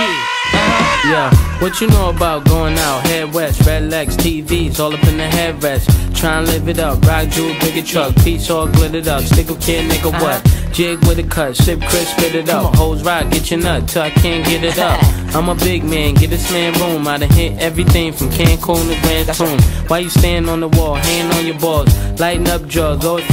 Uh-huh. Yeah, what you know about going out? Head west, red legs, TVs, all up in the headrest. Try and live it up, rock jewel, bigger truck, piece all glittered up. Stick a kid, nigga, what? Jig with a cut, sip crisp, spit it up. Hoes rock, get your nut till I can't get it up. I'm a big man, get this man room. I done hit everything from Cancun to Grand Tune. Why you stand on the wall, hand on your balls, lighting up drugs, always